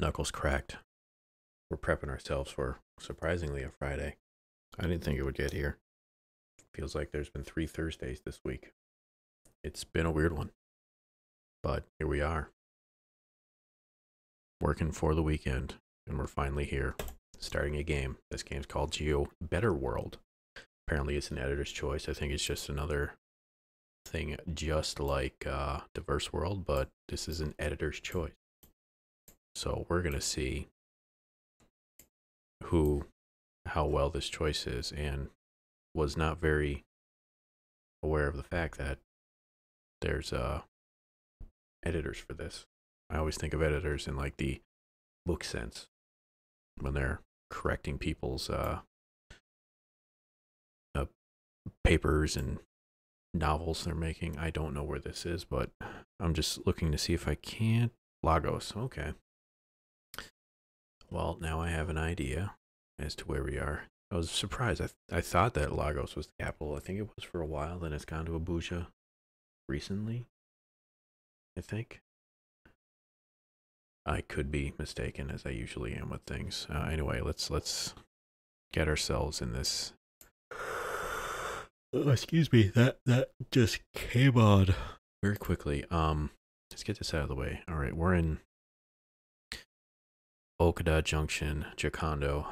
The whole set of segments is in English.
Knuckles cracked. We're prepping ourselves for surprisingly a Friday. I didn't think it would get here. Feels like there's been three Thursdays this week. It's been a weird one. But here we are. Working for the weekend. And we're finally here. Starting a game. This game's called Geo Better World. Apparently it's an editor's choice. I think it's just another thing just like uh, Diverse World, but this is an editor's choice. So we're gonna see who, how well this choice is, and was not very aware of the fact that there's uh editors for this. I always think of editors in like the book sense when they're correcting people's uh, uh papers and novels they're making. I don't know where this is, but I'm just looking to see if I can't. Lagos, okay. Well, now I have an idea as to where we are. I was surprised. I, th- I thought that Lagos was the capital. I think it was for a while. Then it's gone to Abuja recently. I think. I could be mistaken, as I usually am with things. Uh, anyway, let's let's get ourselves in this. Oh, excuse me. That that just came on very quickly. Um, let's get this out of the way. All right, we're in Okada Junction, Jacondo,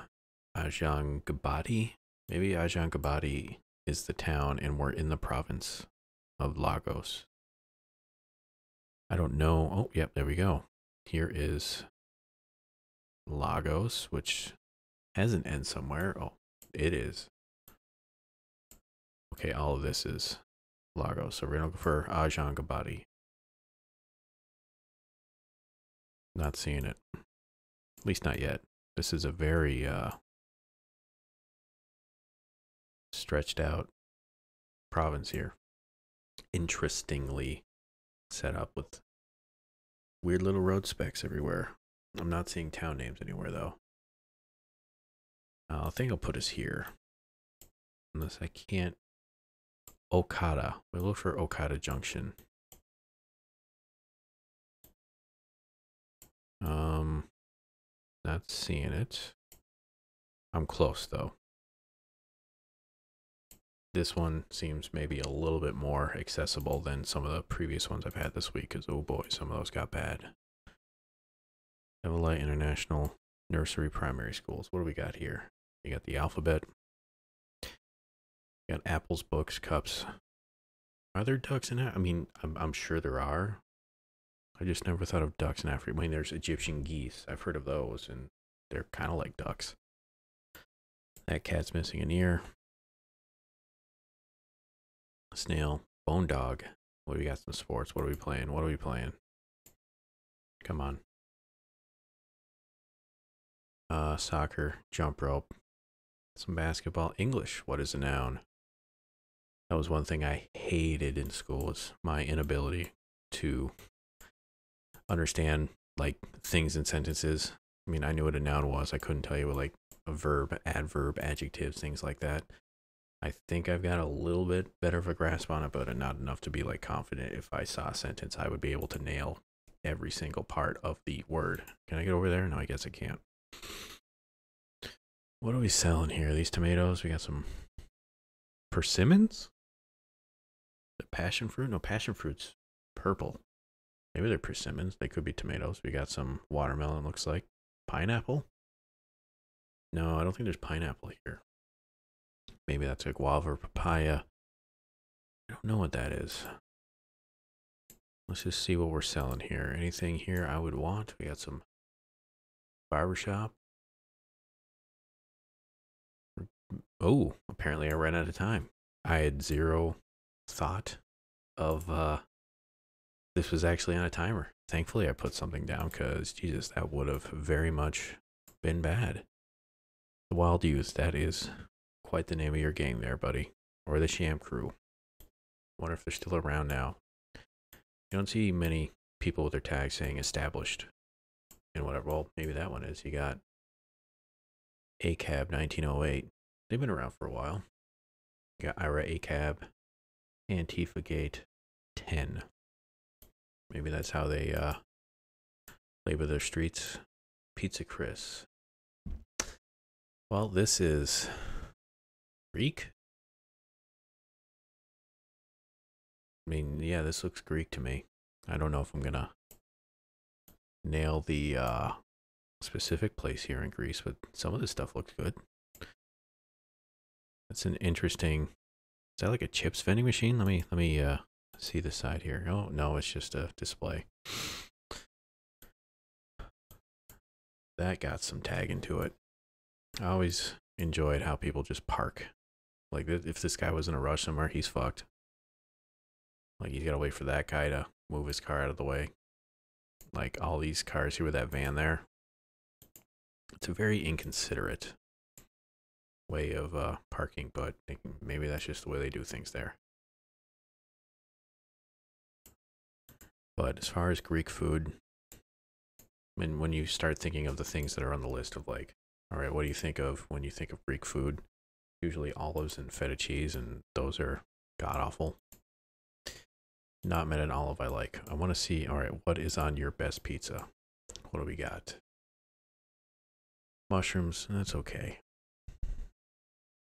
Ajangabadi. Maybe Ajangabadi is the town, and we're in the province of Lagos. I don't know. Oh, yep, there we go. Here is Lagos, which has an N somewhere. Oh, it is. Okay, all of this is Lagos. So we're going to go for Ajangabadi. Not seeing it. At least not yet. This is a very uh, stretched out province here. Interestingly set up with weird little road specs everywhere. I'm not seeing town names anywhere though. Uh, I think I'll put us here. Unless I can't. Okada. We look for Okada Junction. Um, not seeing it. I'm close though. This one seems maybe a little bit more accessible than some of the previous ones I've had this week because, oh boy, some of those got bad. Evelite International Nursery Primary Schools. What do we got here? You got the alphabet. You got apples, books, cups. Are there ducks in it? I mean, I'm, I'm sure there are. I just never thought of ducks in Africa. I mean, there's Egyptian geese. I've heard of those, and they're kind of like ducks. That cat's missing an ear. Snail, bone dog. What do we got? Some sports. What are we playing? What are we playing? Come on. Uh, soccer, jump rope, some basketball. English. What is a noun? That was one thing I hated in school was my inability to understand like things and sentences. I mean, I knew what a noun was. I couldn't tell you what like a verb, adverb, adjectives, things like that. I think I've got a little bit better of a grasp on it, but not enough to be like confident if I saw a sentence, I would be able to nail every single part of the word. Can I get over there? No, I guess I can't. What are we selling here? These tomatoes? We got some persimmons? The passion fruit? No, passion fruit's purple. Maybe they're persimmons. They could be tomatoes. We got some watermelon, looks like. Pineapple? No, I don't think there's pineapple here. Maybe that's a guava or papaya. I don't know what that is. Let's just see what we're selling here. Anything here I would want? We got some barbershop. Oh, apparently I ran out of time. I had zero thought of uh this was actually on a timer. Thankfully I put something down because Jesus, that would have very much been bad. The Wild Youth, that is quite the name of your gang there, buddy. Or the Sham Crew. Wonder if they're still around now. You don't see many people with their tags saying established and whatever. Well, maybe that one is. You got ACAB 1908. They've been around for a while. You got IRA ACAB, Antifa Gate 10. Maybe that's how they uh, label their streets. Pizza Chris. Well, this is Greek. I mean, yeah, this looks Greek to me. I don't know if I'm gonna nail the uh, specific place here in Greece, but some of this stuff looks good. That's an interesting. Is that like a chips vending machine? Let me let me uh, see the side here. Oh no, it's just a display. That got some tagging to it. I always enjoyed how people just park. Like if this guy was in a rush somewhere, he's fucked. Like he's gotta wait for that guy to move his car out of the way. Like all these cars here with that van there. It's a very inconsiderate way of uh, parking, but maybe that's just the way they do things there. But as far as Greek food, I mean, when you start thinking of the things that are on the list of like, all right, what do you think of when you think of Greek food? Usually olives and feta cheese, and those are god awful. Not met an olive I like. I want to see, all right, what is on your best pizza? What do we got? Mushrooms, that's okay.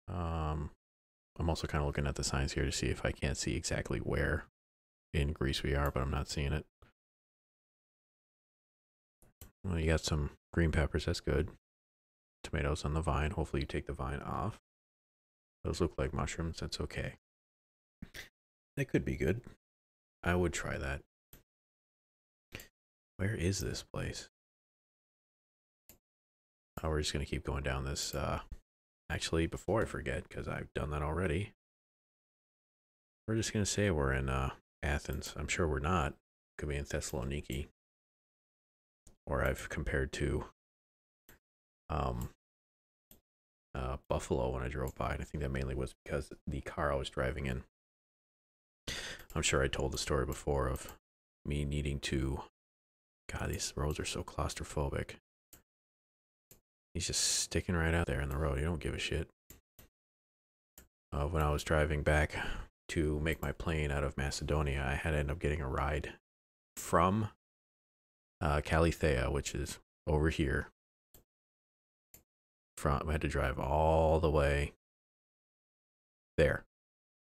Um, I'm also kind of looking at the signs here to see if I can't see exactly where in Greece we are, but I'm not seeing it. Well, you got some green peppers, that's good. Tomatoes on the vine. Hopefully you take the vine off. Those look like mushrooms, that's okay. That could be good. I would try that. Where is this place? Oh, we're just going to keep going down this uh, Actually, before I forget, because I've done that already, we're just going to say we're in uh, Athens. I'm sure we're not. Could be in Thessaloniki. Or I've compared to um, uh, Buffalo when I drove by. And I think that mainly was because the car I was driving in. I'm sure I told the story before of me needing to. God, these roads are so claustrophobic. He's just sticking right out there in the road. He don't give a shit. Uh, when I was driving back to make my plane out of Macedonia, I had to end up getting a ride from uh, Kallithea, which is over here. From I had to drive all the way there,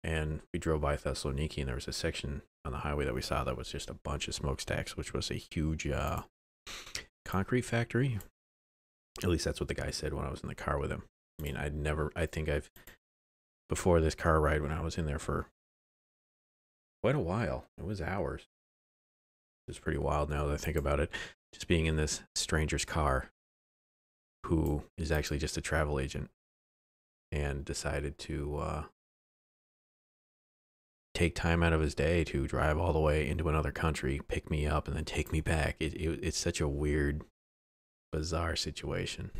and we drove by Thessaloniki, and there was a section on the highway that we saw that was just a bunch of smokestacks, which was a huge uh, concrete factory at least that's what the guy said when I was in the car with him. I mean, I'd never, I think I've, before this car ride, when I was in there for quite a while, it was hours. It's pretty wild now that I think about it. Just being in this stranger's car who is actually just a travel agent and decided to uh, take time out of his day to drive all the way into another country, pick me up, and then take me back. It, it, it's such a weird bizarre situation.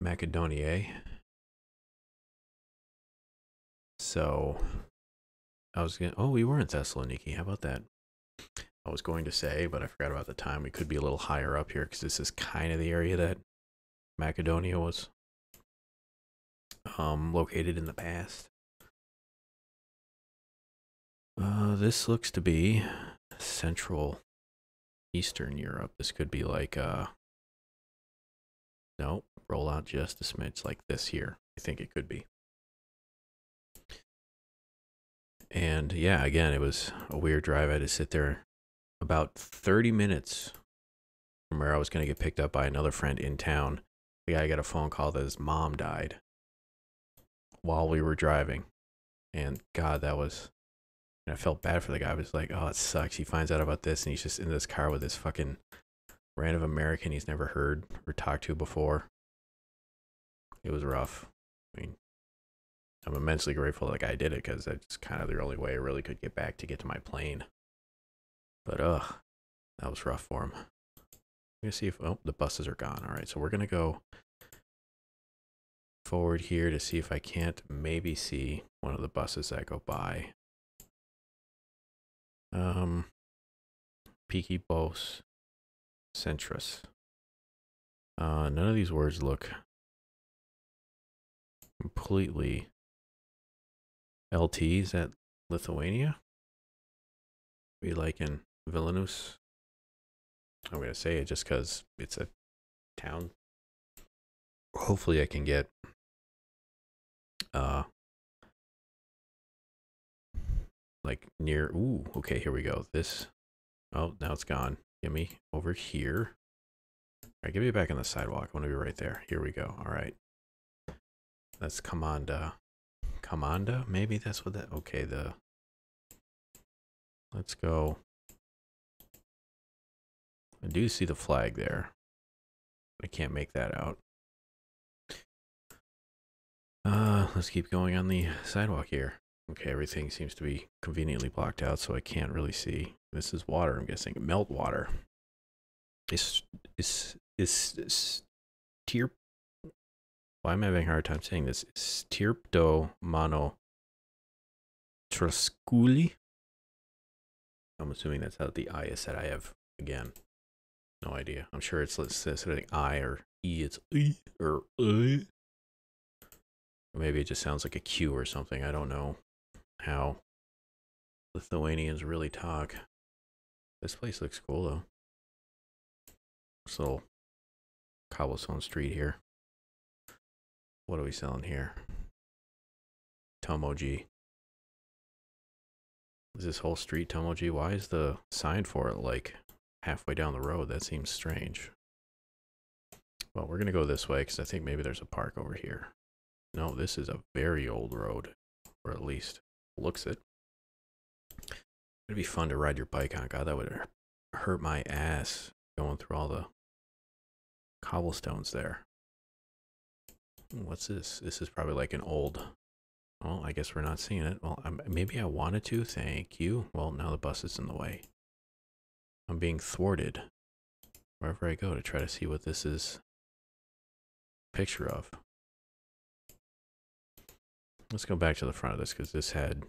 Macedonia. So I was going to, oh, we were in Thessaloniki. How about that? I was going to say, but I forgot about the time. We could be a little higher up here because this is kind of the area that Macedonia was um, located in the past. Uh, this looks to be central Eastern Europe. This could be like uh no, roll out just a smidge like this here. I think it could be. And yeah, again, it was a weird drive. I had to sit there about 30 minutes from where I was going to get picked up by another friend in town. The guy got a phone call that his mom died while we were driving. And God, that was and I felt bad for the guy. I was like, oh, it sucks. He finds out about this and he's just in this car with this fucking random American he's never heard or talked to before. It was rough. I mean, I'm immensely grateful that I did it because that's kind of the only way I really could get back to get to my plane. But, ugh, that was rough for him. Let me see if, oh, the buses are gone. All right, so we're to go forward here to see if I can't maybe see one of the buses that go by. Um, Peaky Bos Centrus. Uh, none of these words look completely LT. at Lithuania? Be like in Vilnius. I'm going to say it just because it's a town. Hopefully, I can get uh like near. Ooh, okay, here we go. This. Oh, now it's gone. Get me over here. All right, get me back on the sidewalk. I want to be right there. Here we go. All right. That's Commanda. Commanda? Maybe that's what that. Okay, the. Let's go. I do see the flag there. I can't make that out. Uh, let's keep going on the sidewalk here. Okay, everything seems to be conveniently blocked out, so I can't really see. This is water, I'm guessing. Melt water. Is is is, is tier why am I having a hard time saying this? Stirpto mano trasculi. I'm assuming that's how the I is said. I have again no idea. I'm sure it's instead of I or E, it's E or I. Maybe it just sounds like a Q or something. I don't know how Lithuanians really talk. This place looks cool though. So cobblestone street here. What are we selling here? Tomoji. Is this whole street Tomoji? Why is the sign for it like halfway down the road? That seems strange. Well, we're going to go this way because I think maybe there's a park over here. No, this is a very old road, or at least looks it. It'd be fun to ride your bike on. God, that would hurt my ass going through all the cobblestones there. What's this? This is probably like an old. Well, I guess we're not seeing it. Well, I'm, maybe I wanted to. Thank you. Well, now the bus is in the way. I'm being thwarted wherever I go to try to see what this is picture of. Let's go back to the front of this because this had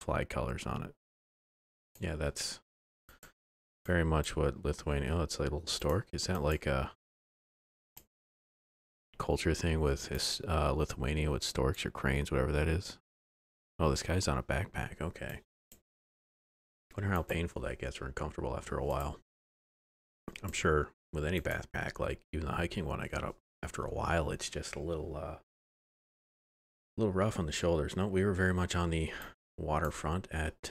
flag colors on it. Yeah, that's very much what Lithuania. Oh, it's like a little stork. Is that like a culture thing with his uh, Lithuania with storks or cranes, whatever that is? Oh, this guy's on a backpack. Okay. Wonder how painful that gets or uncomfortable after a while. I'm sure with any backpack, like even the hiking one I got up after a while, it's just a little uh, a little rough on the shoulders. No, we were very much on the waterfront at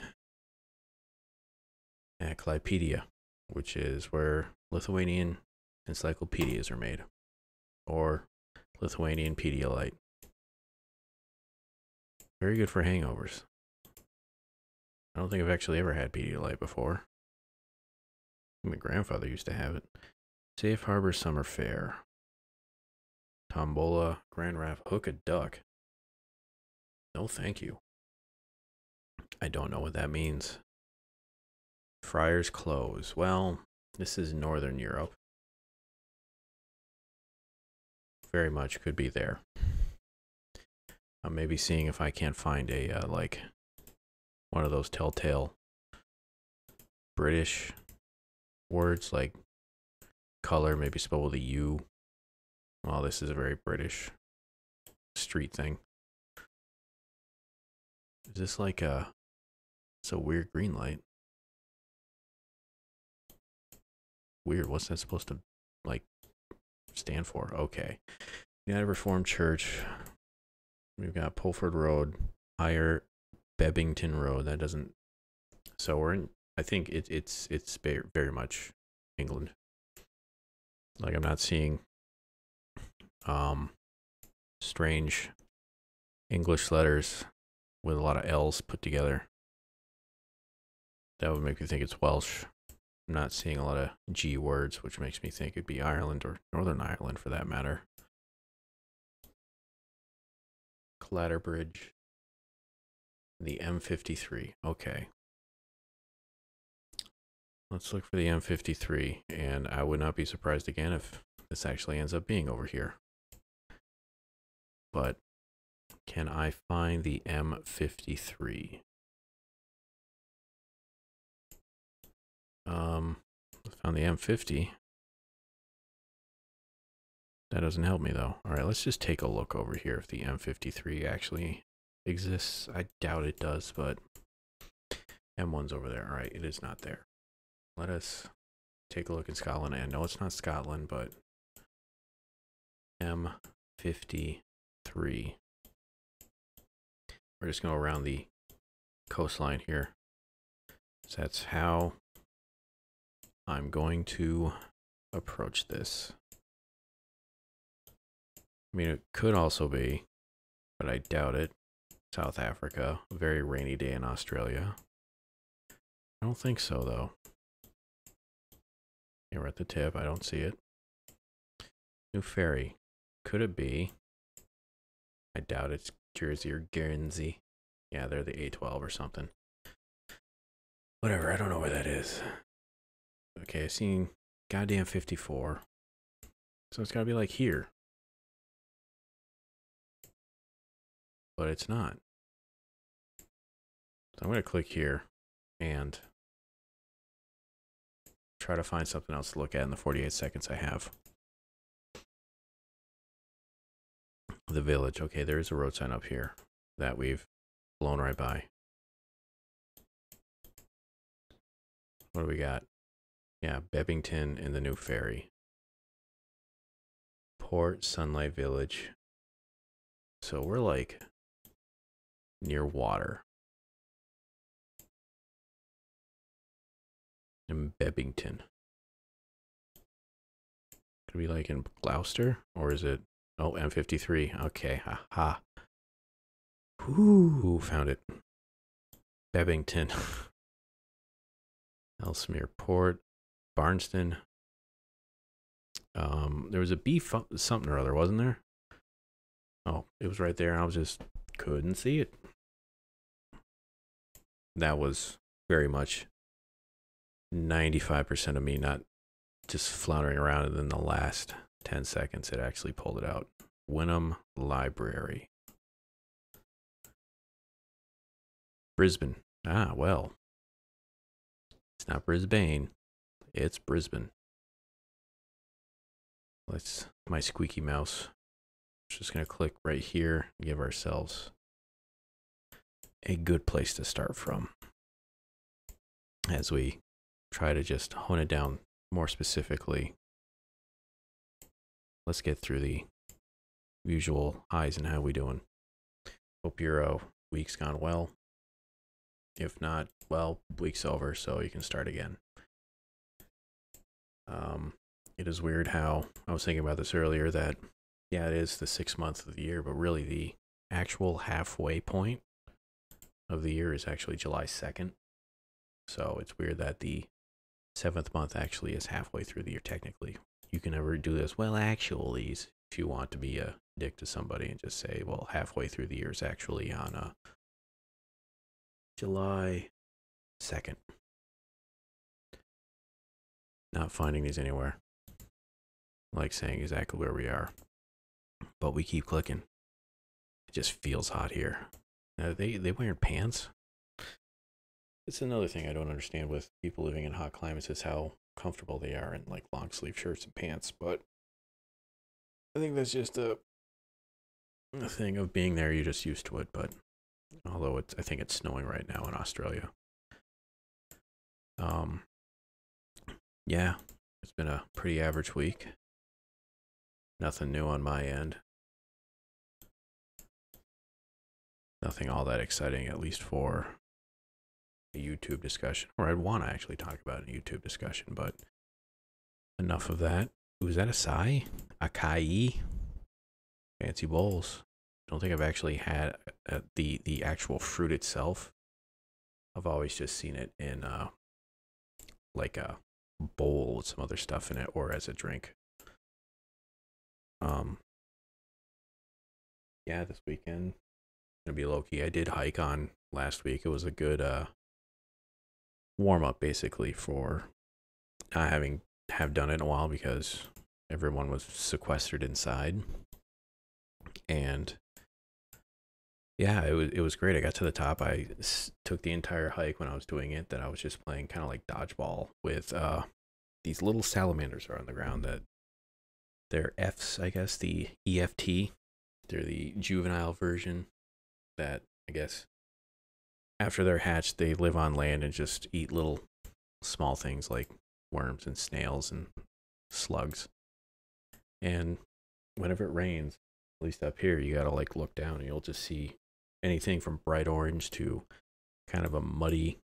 at Klaipėda, which is where Lithuanian encyclopedias are made, or Lithuanian Pedialyte. Very good for hangovers. I don't think I've actually ever had Pedialyte before. My grandfather used to have it. Safe Harbor Summer Fair. Tombola, Grand Raft, Hook a Duck. No, thank you. I don't know what that means. Friars Close. Well, this is Northern Europe. Very much could be there. I'm maybe seeing if I can't find a, uh, like, one of those telltale British words like color, maybe spelled with a U. Well, this is a very British street thing. Is this like a it's a weird green light? Weird. What's that supposed to like stand for? Okay. United Reformed Church. We've got Pulford Road, Higher Bebington Road. That doesn't. So we're in. I think it, it's it's very much England. Like I'm not seeing um strange English letters with a lot of L's put together. That would make me think it's Welsh. I'm not seeing a lot of G words, which makes me think it'd be Ireland or Northern Ireland for that matter. Clatterbridge. The M53. Okay. Let's look for the M53, and I would not be surprised again if this actually ends up being over here. But can I find the M53? Um, found the M50. That doesn't help me though. All right, let's just take a look over here if the M53 actually exists. I doubt it does, but M1's over there. All right, it is not there. Let us take a look in Scotland. I know it's not Scotland, but M53. We're just going to go around the coastline here. So that's how I'm going to approach this. I mean, it could also be, but I doubt it, South Africa. Very rainy day in Australia. I don't think so, though. Yeah, we're at the tip. I don't see it. New ferry. Could it be? I doubt it's Jersey or Guernsey. Yeah, they're the A12 or something. Whatever, I don't know where that is. Okay, I seen goddamn 54. So it's gotta be like here. But it's not. So I'm gonna click here and try to find something else to look at in the 48 seconds I have. The village. Okay, there is a road sign up here that we've blown right by. What do we got? Yeah, Bebington and the new ferry. Port Sunlight Village. So we're like near water. In Bebington. Could be like in Gloucester, or is it? Oh, M53. Okay, ha ha. Ooh, found it. Bebington. Ellesmere Port, Barnston. Um, there was a B something or other, wasn't there? Oh, it was right there. I was just couldn't see it. That was very much 95% of me not just floundering around and then the last 10 seconds it actually pulled it out. Wynnum Library. Brisbane. Ah, well. It's not Brisbane. It's Brisbane. Let's my squeaky mouse. Just gonna click right here, give ourselves a good place to start from as we try to just hone it down more specifically. Let's get through the usual highs and how we doing. Hope your uh, week's gone well. If not, well, week's over, so you can start again. Um, it is weird how I was thinking about this earlier that yeah, it is the sixth month of the year, but really the actual halfway point of the year is actually July 2nd. So it's weird that the seventh month actually is halfway through the year technically. You can never do this. Well, actually, if you want to be a dick to somebody and just say, well, halfway through the year is actually on uh, July 2nd. Not finding these anywhere. Like saying exactly where we are. But we keep clicking. It just feels hot here. Are they they wearing pants? It's another thing I don't understand with people living in hot climates is how comfortable they are in like long sleeve shirts and pants. But I think that's just a, a thing of being there. You're just used to it. But although it's, I think it's snowing right now in Australia. Um, yeah, it's been a pretty average week. Nothing new on my end. Nothing all that exciting, at least for a YouTube discussion, or I'd want to actually talk about a YouTube discussion, but enough of that. Was that acai? Acai? Fancy bowls. Don't think I've actually had uh, the the actual fruit itself. I've always just seen it in uh like a bowl with some other stuff in it, or as a drink. Um. Yeah, this weekend gonna be low key. I did hike on last week. It was a good uh warm up basically for not having have done it in a while because everyone was sequestered inside. And yeah, it was it was great. I got to the top. I s- took the entire hike when I was doing it. That I was just playing kind of like dodgeball with uh these little salamanders are on the ground that they're efts, I guess the eft. They're the juvenile version that I guess after they're hatched, they live on land and just eat little small things like worms and snails and slugs. And whenever it rains, at least up here, you gotta like look down and you'll just see anything from bright orange to kind of a muddy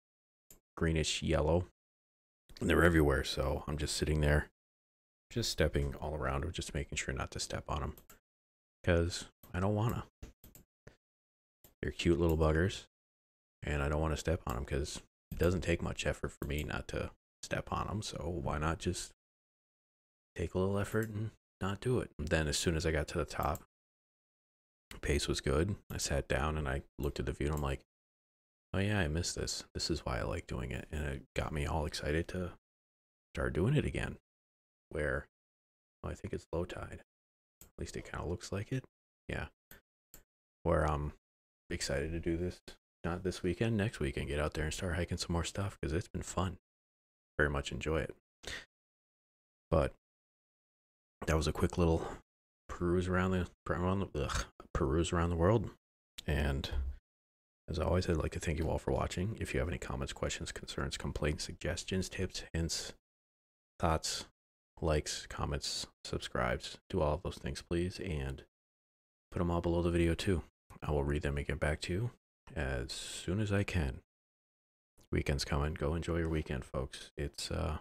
greenish yellow. And they're everywhere. So I'm just sitting there, just stepping all around or just making sure not to step on them because I don't wanna. They're cute little buggers and I don't want to step on them because it doesn't take much effort for me not to step on them. So why not just take a little effort and not do it? then as soon as I got to the top, pace was good. I sat down and I looked at the view and I'm like, oh yeah, I missed this. This is why I like doing it. And it got me all excited to start doing it again. Where well, I think it's low tide. At least it kind of looks like it. Yeah. Where I'm excited to do this not this weekend, next weekend, get out there and start hiking some more stuff because it's been fun. Very much enjoy it. But that was a quick little peruse around the around the ugh, peruse around the world. And as always, I'd like to thank you all for watching. If you have any comments, questions, concerns, complaints, suggestions, tips, hints, thoughts, likes, comments, subscribes, do all of those things, please, and put them all below the video too. I will read them and get back to you as soon as I can. Weekend's coming. Go enjoy your weekend, folks. It's uh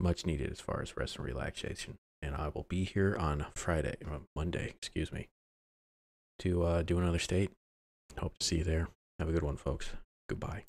much needed as far as rest and relaxation. And I will be here on Friday, uh, Monday, excuse me, to uh, do another state. Hope to see you there. Have a good one, folks. Goodbye.